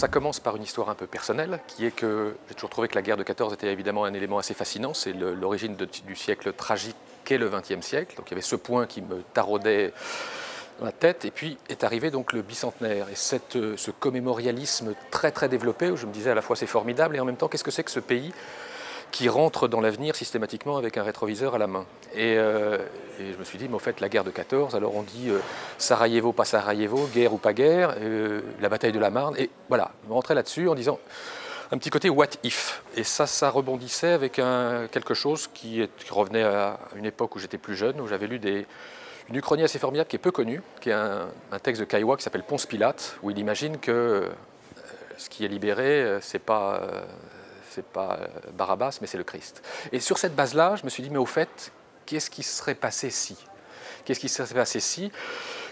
ça commence par une histoire un peu personnelle, qui est que j'ai toujours trouvé que la guerre de 14 était évidemment un élément assez fascinant. C'est l'origine du siècle tragique qu'est le XXe siècle. Donc il y avait ce point qui me taraudait la tête. Et puis est arrivé donc le bicentenaire et cette, ce commémorialisme très très développé où je me disais à la fois c'est formidable et en même temps qu'est-ce que c'est que ce pays? Qui rentre dans l'avenir systématiquement avec un rétroviseur à la main. Euh, et, je me suis dit, mais au fait, la guerre de 14, alors on dit euh, Sarajevo, pas Sarajevo, guerre ou pas guerre, euh, la bataille de la Marne, et voilà, je me rentrais là-dessus en disant un petit côté what if? Et ça, ça rebondissait avec un, quelque chose qui, revenait à une époque où j'étais plus jeune, où j'avais lu une uchronie assez formidable qui est peu connue, qui est un, texte de Caillois qui s'appelle Ponce Pilate, où il imagine que ce qui est libéré, c'est pas c'est pas euh, Barabbas, mais c'est le Christ. Et sur cette base-là, je me suis dit, mais au fait, qu'est-ce qui serait passé si? Qu'est-ce qui serait passé si?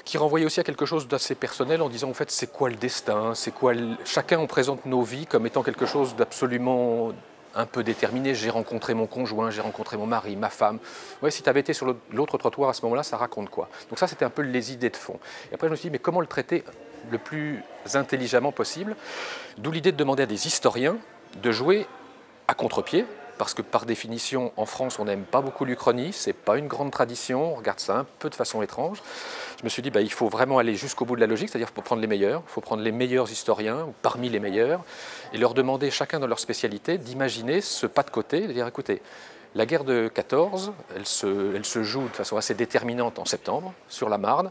Qui renvoyait aussi à quelque chose d'assez personnel en disant, en fait, c'est quoi le destin? C'est quoi Chacun, on présente nos vies comme étant quelque chose d'absolument un peu déterminé. J'ai rencontré mon conjoint, j'ai rencontré mon mari, ma femme. Ouais, si tu avais été sur l'autre trottoir à ce moment-là, ça raconte quoi? Donc ça, c'était un peu les idées de fond. Et après, je me suis dit, mais comment le traiter le plus intelligemment possible? D'où l'idée de demander à des historiens de jouer à contre-pied, parce que par définition, en France, on n'aime pas beaucoup l'Uchronie, c'est pas une grande tradition, on regarde ça un peu de façon étrange. Je me suis dit, bah, il faut vraiment aller jusqu'au bout de la logique, c'est-à-dire faut prendre les meilleurs, il faut prendre les meilleurs historiens, ou parmi les meilleurs, et leur demander, chacun dans leur spécialité, d'imaginer ce pas de côté, de dire, écoutez, la guerre de 14, elle se, elle se joue de façon assez déterminante en septembre, sur la Marne.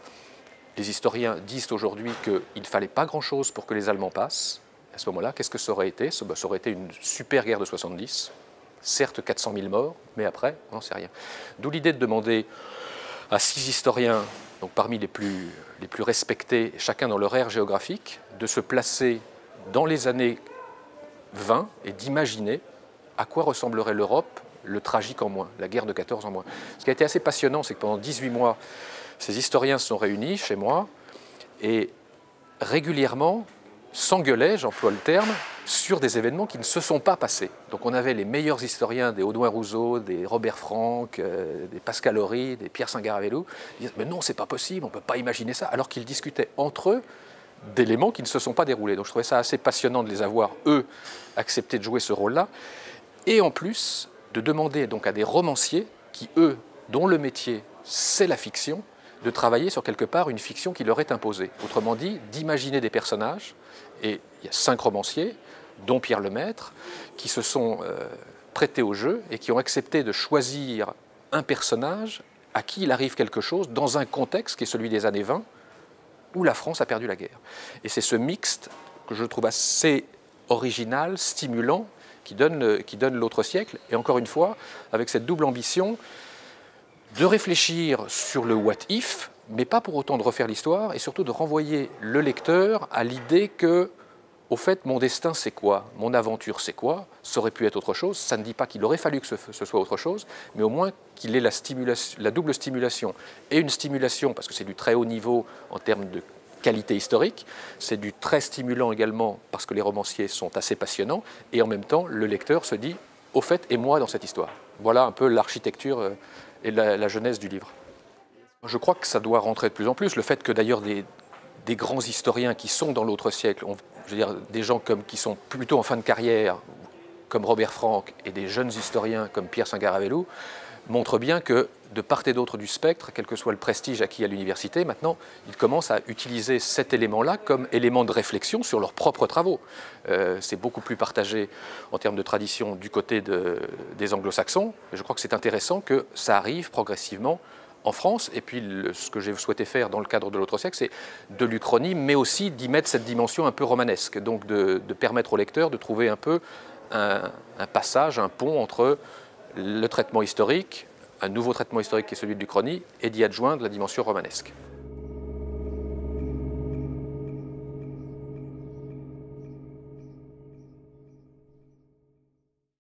Les historiens disent aujourd'hui qu'il ne fallait pas grand-chose pour que les Allemands passent, à ce moment-là, qu'est-ce que ça aurait été bah, Ça aurait été une super guerre de 70, certes 400 000 morts, mais après, on n'en sait rien. D'où l'idée de demander à six historiens, donc parmi les plus, les plus respectés, chacun dans leur ère géographique, de se placer dans les années 20 et d'imaginer à quoi ressemblerait l'Europe, le tragique en moins, la guerre de 14 en moins. Ce qui a été assez passionnant, c'est que pendant 18 mois, ces historiens se sont réunis chez moi et régulièrement, s'engueulaient, j'emploie le terme, sur des événements qui ne se sont pas passés. Donc on avait les meilleurs historiens, des Audouin Rousseau, des Robert Franck, euh, des Pascal Horry, des Pierre Saint-Garavelou, qui disaient mais non, c'est pas possible, on ne peut pas imaginer ça, alors qu'ils discutaient entre eux d'éléments qui ne se sont pas déroulés. Donc je trouvais ça assez passionnant de les avoir, eux, accepté de jouer ce rôle-là, et en plus de demander donc à des romanciers qui, eux, dont le métier, c'est la fiction, de travailler sur quelque part une fiction qui leur est imposée. Autrement dit, d'imaginer des personnages, et il y a cinq romanciers, dont Pierre Lemaître, qui se sont euh, prêtés au jeu et qui ont accepté de choisir un personnage à qui il arrive quelque chose dans un contexte qui est celui des années 20, où la France a perdu la guerre. Et c'est ce mixte que je trouve assez original, stimulant, qui donne, qui donne l'autre siècle, et encore une fois, avec cette double ambition de réfléchir sur le what if, mais pas pour autant de refaire l'histoire, et surtout de renvoyer le lecteur à l'idée que, au fait, mon destin c'est quoi? Mon aventure c'est quoi? Ça aurait pu être autre chose. Ça ne dit pas qu'il aurait fallu que ce, soit autre chose, mais au moins qu'il ait la, la double stimulation. Et une stimulation, parce que c'est du très haut niveau en termes de qualité historique, c'est du très stimulant également parce que les romanciers sont assez passionnants, et en même temps, le lecteur se dit, au fait, et moi dans cette histoire? Voilà un peu l'architecture euh, et la, jeunesse du livre. Je crois que ça doit rentrer de plus en plus. Le fait que d'ailleurs des, grands historiens qui sont dans l'autre siècle, je veux dire des gens comme, qui sont plutôt en fin de carrière, comme Robert Franck, et des jeunes historiens comme Pierre Saint-Garavelou, montrent bien que de part et d'autre du spectre, quel que soit le prestige acquis à l'université, maintenant, ils commencent à utiliser cet élément-là comme élément de réflexion sur leurs propres travaux. Euh, c'est beaucoup plus partagé en termes de tradition du côté des anglo-saxons. Je crois que c'est intéressant que ça arrive progressivement en France. Et puis, ce que j'ai souhaité faire dans le cadre de l'autre siècle, c'est de l'Uchronie, mais aussi d'y mettre cette dimension un peu romanesque. Donc, de, permettre au lecteur de trouver un peu un passage, un pont entre le traitement historique, un nouveau traitement historique qui est celui de l'Uchronie, et d'y adjoindre la dimension romanesque.